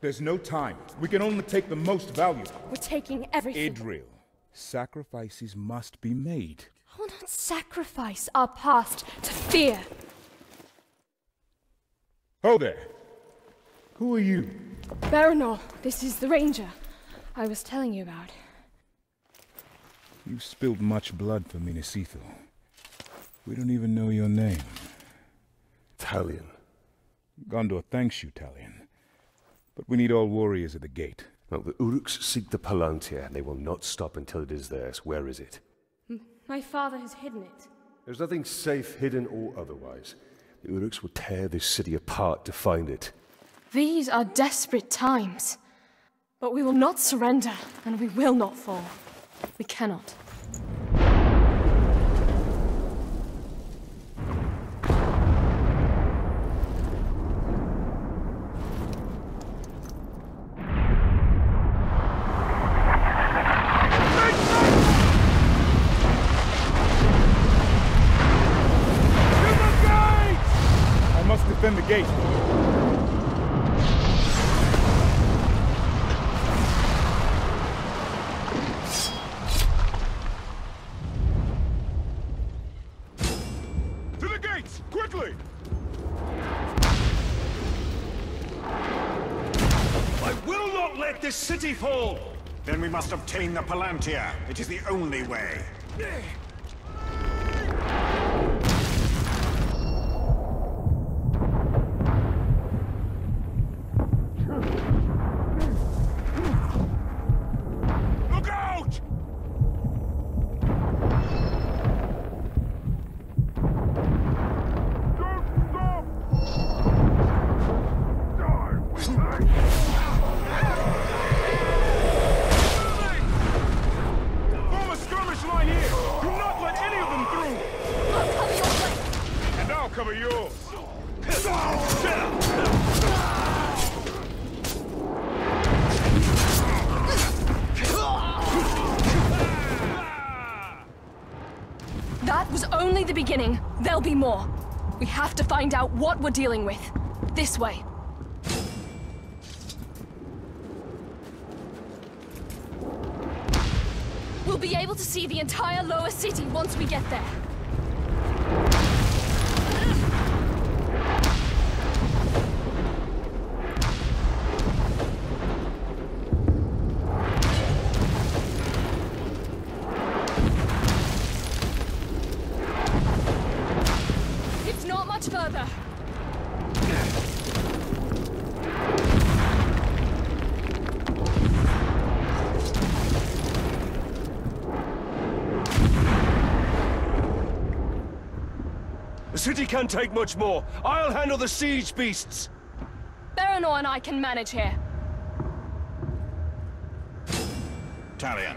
There's no time. We can only take the most valuable. We're taking everything. Idril. Sacrifices must be made. I will not sacrifice our past to fear. Ho there. Who are you? Baranor, this is the ranger I was telling you about. You've spilled much blood for Minas Ithil. We don't even know your name. Talion. Gondor thanks you, Talion. But we need all warriors at the gate. Well, the Uruks seek the Palantir, and they will not stop until it is theirs. Where is it? My father has hidden it. There's nothing safe, hidden or otherwise. The Uruks will tear this city apart to find it. These are desperate times. But we will not surrender, and we will not fall. We cannot. I must defend the gate. To the gates! Quickly! I will not let this city fall! Then we must obtain the Palantir. It is the only way. Eh. Have to find out what we're dealing with. This way. We'll be able to see the entire lower city once we get there. City can't take much more. I'll handle the siege beasts. Baranor and I can manage here. Talion,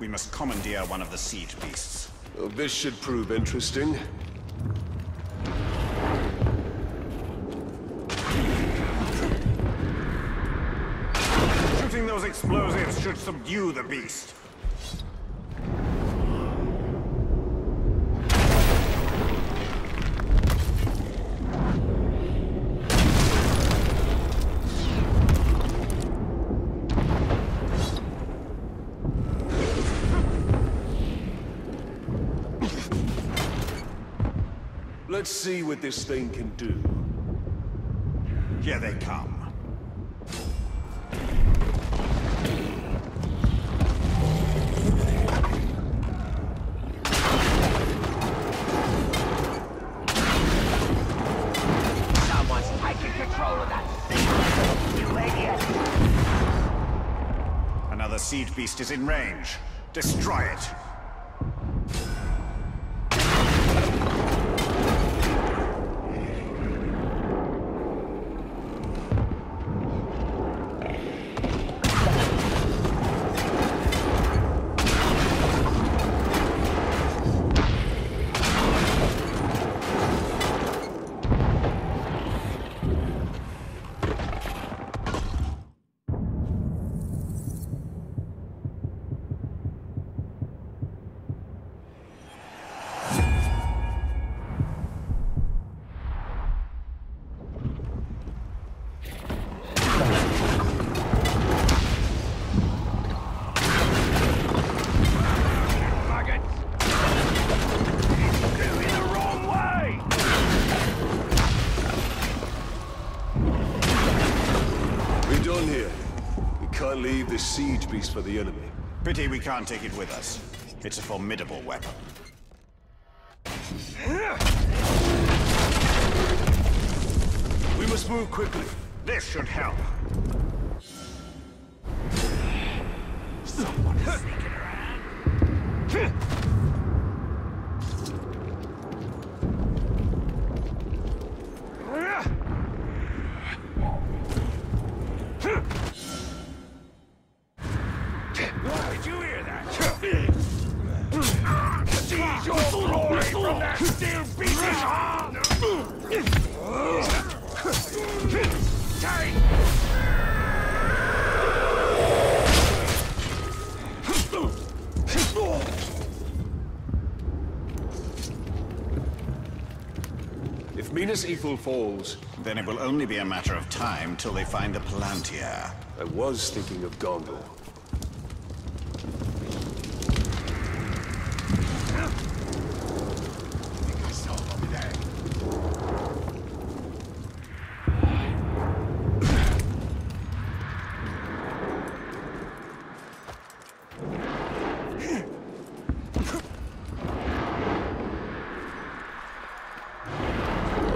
we must commandeer one of the siege beasts. Well, this should prove interesting. Shooting those explosives should subdue the beast. See what this thing can do. Here they come. Someone's taking control of that thing. You! Another siege beast is in range. Destroy it. For the enemy. Pity we can't take it with us. It's a formidable weapon. We must move quickly. This should help. Did If Minas Ithil falls, Then it will only be a matter of time till they find the Palantir. I was thinking of Gondor.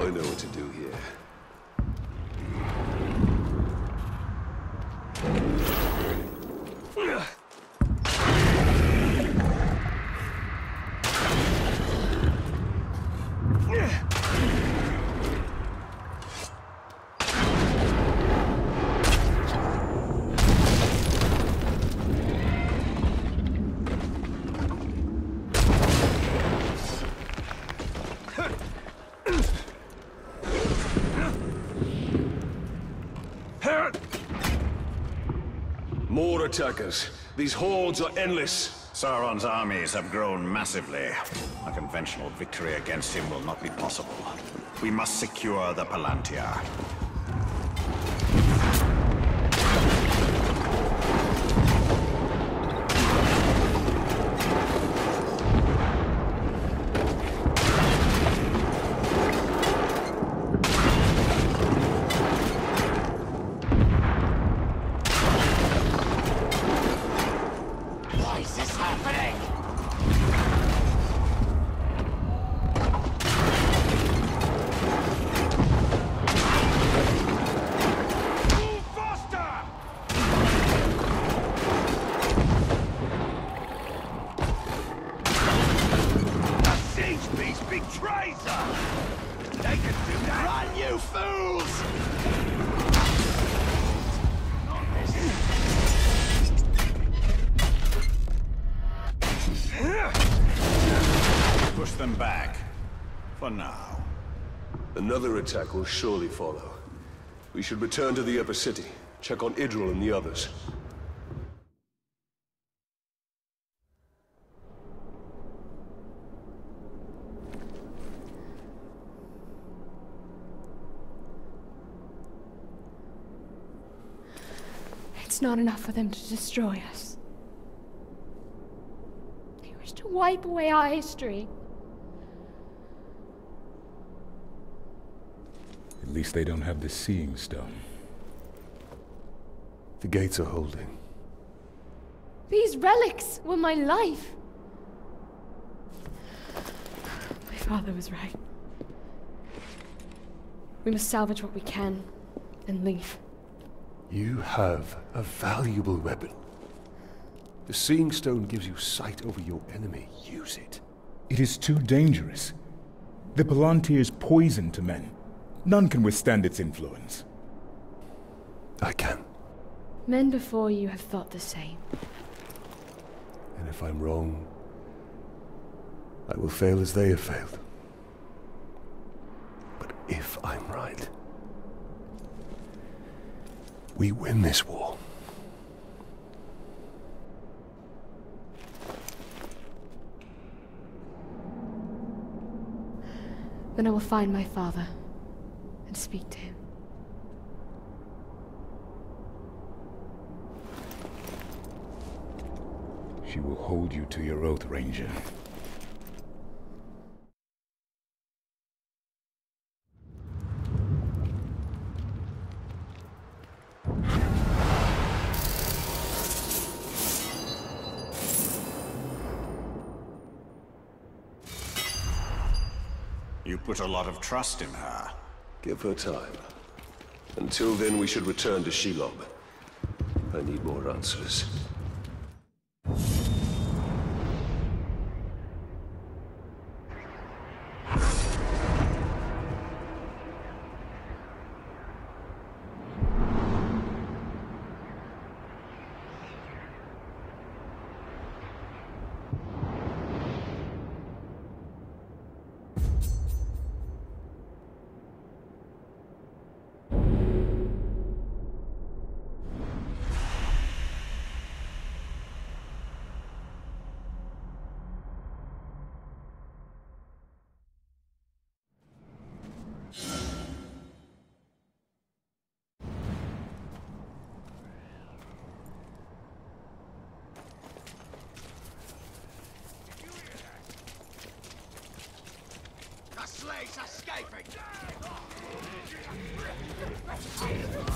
I know what to do here. More attackers. These hordes are endless. Sauron's armies have grown massively. A conventional victory against him will not be possible. We must secure the Palantir. Push them back. For now. Another attack will surely follow. We should return to the upper city, check on Idril and the others. It's not enough for them to destroy us. They wish to wipe away our history. At least they don't have the Seeing Stone. The gates are holding. These relics were my life. My father was right. We must salvage what we can and leave. You have a valuable weapon. The Seeing Stone gives you sight over your enemy. Use it. It is too dangerous. The Palantir is poison to men. None can withstand its influence. I can. Men before you have thought the same. And if I'm wrong, I will fail as they have failed. But if I'm right, we win this war. Then I will find my father and speak to him. She will hold you to your oath, Ranger. Put a lot of trust in her. Give her time. Until then, we should return to Shelob. I need more answers. Slave's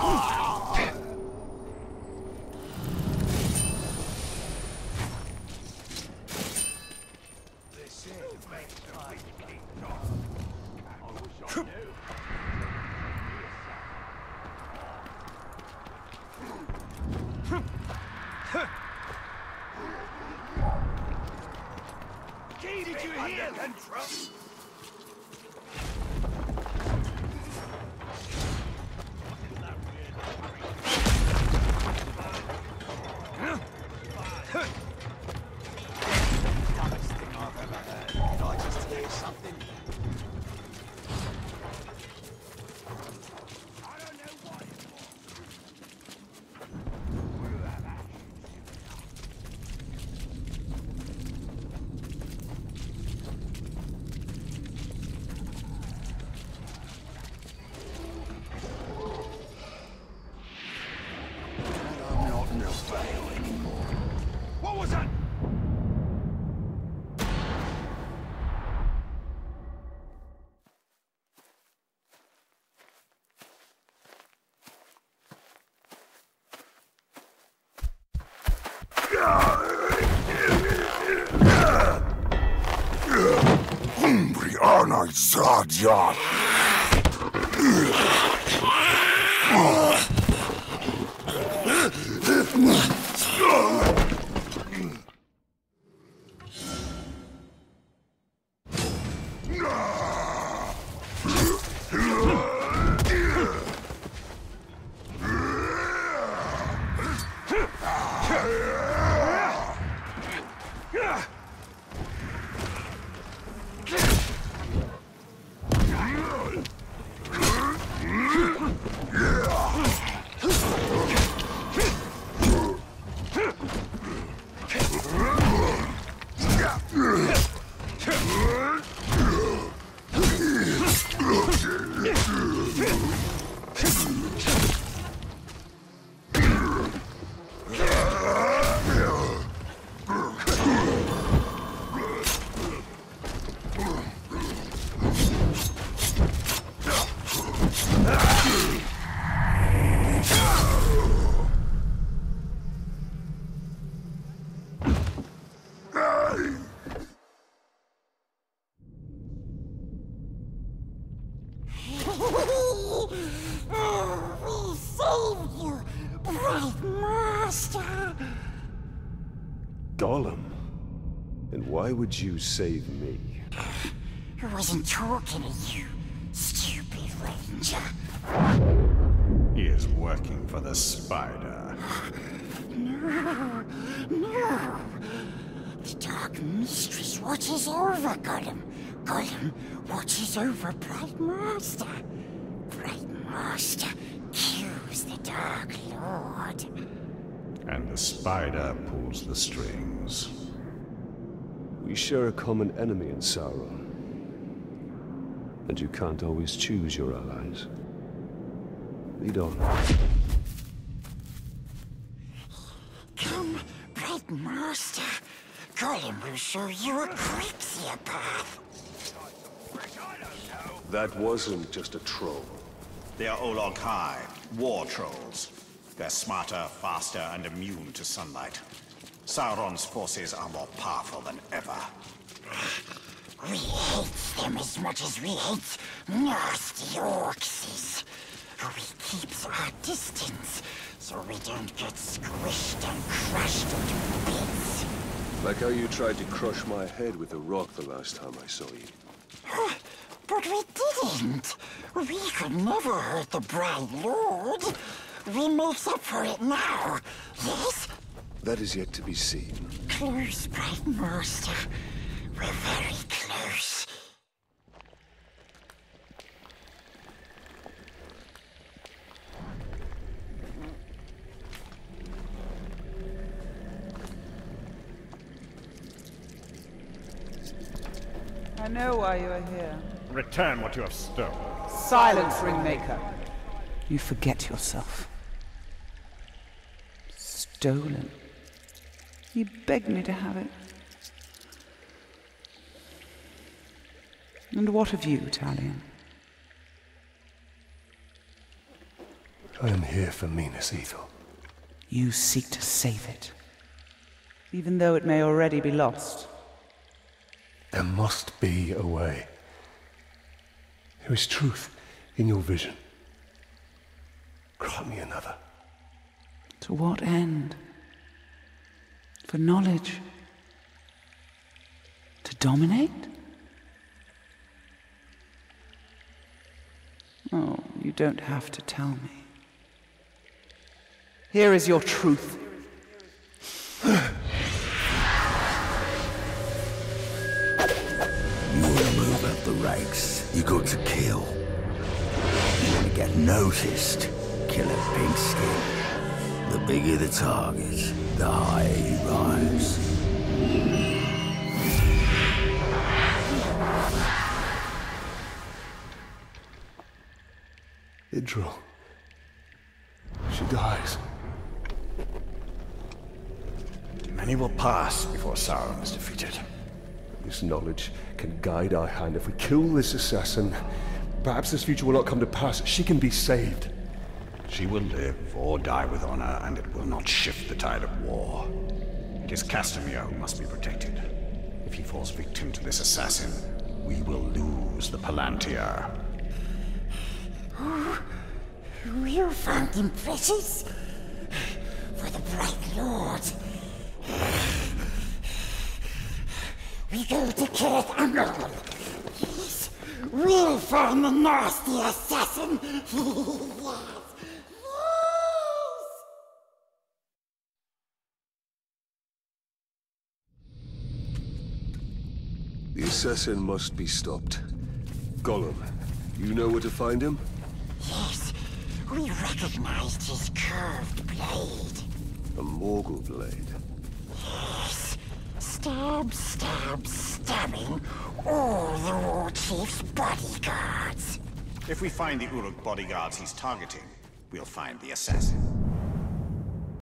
you! This is makes the wicked king talk. I wish I knew. Did you hear that? I'm not in the vale anymore. What was that? Brianna would you save me? I wasn't talking to you, stupid ranger. He is working for the spider. No, no. The Dark Mistress watches over Gollum. Gollum watches over Bright Master. Bright Master kills the Dark Lord. And the spider pulls the strings. We share a common enemy in Sauron. And you can't always choose your allies. Lead on. Come, Bright Master. Gollum will show you a quicker path. That wasn't just a troll. They are Olog-hai, war trolls. They're smarter, faster, and immune to sunlight. Sauron's forces are more powerful than ever. We hate them as much as we hate nasty orcs. We keep our distance so we don't get squished and crushed into bits. Like how you tried to crush my head with a rock the last time I saw you. But we didn't. We could never hurt the Bright Lord. We make up for it now. Yes? That is yet to be seen. Close, Bright Master. We're very close. I know why you are here. Return what you have stolen. Silence, Ringmaker. You forget yourself. Stolen. He begged me to have it. And what of you, Talion? I am here for Minas Ithil. You seek to save it. Even though it may already be lost. There must be a way. There is truth in your vision. Grant me another. To what end? For knowledge? To dominate? Oh, you don't have to tell me. Here is your truth. You want to move up the ranks, you got to kill. You want to get noticed, kill a pink skin. The bigger the target, higher rise. Idril. She dies. Many will pass before Sauron is defeated. This knowledge can guide our hand. If we kill this assassin, perhaps this future will not come to pass. She can be saved. She will live or die with honor, and it will not shift the tide of war. It is Castamir who must be protected. If he falls victim to this assassin, we will lose the Palantir. You found him precious? For the Bright Lord. We go to Cirith Ungol. Yes, we'll find the nasty assassin. Yes. Assassin must be stopped. Gollum, you know where to find him? Yes, we recognized his curved blade. A Morgul blade. Yes, stab, stab, stabbing all the war chief's bodyguards. If we find the Uruk bodyguards he's targeting, we'll find the assassin.